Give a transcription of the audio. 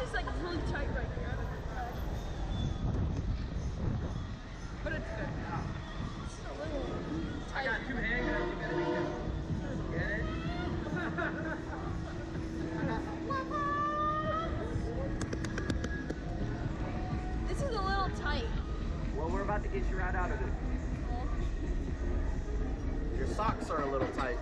is like really tight right here. But it's good now. It's a little tight. I got two handguns. You better be careful. Get it? this is a little tight. Well, we're about to get you right out of it. Your socks are a little tight.